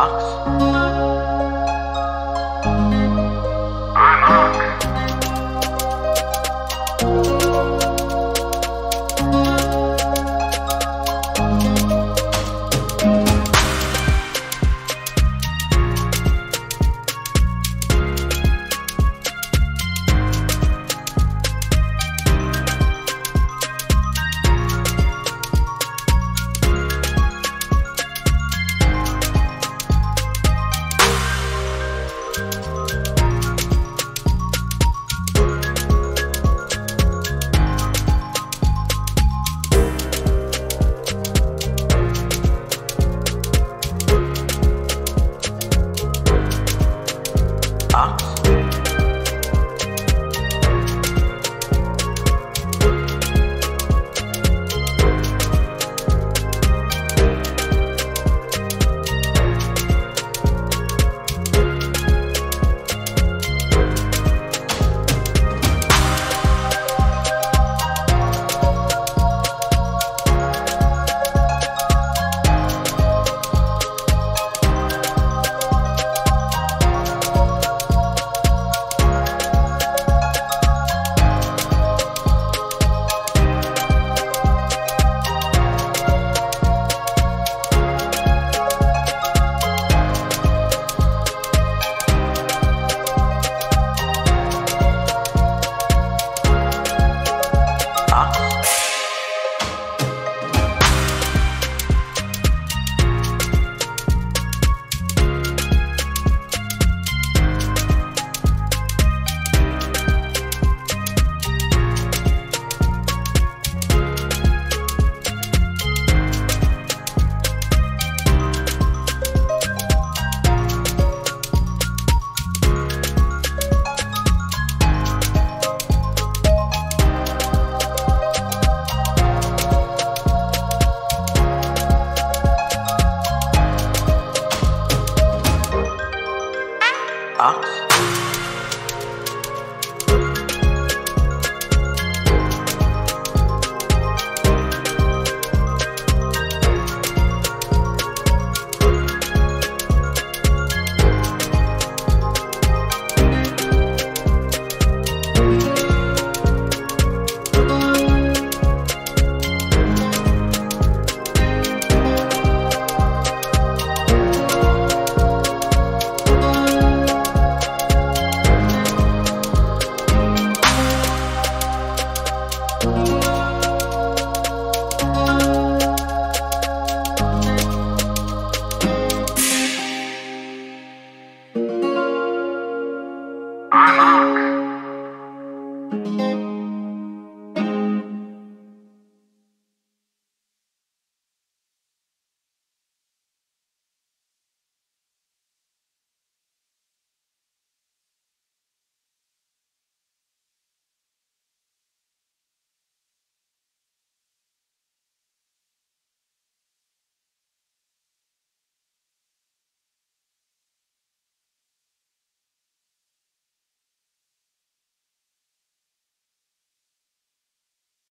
Box.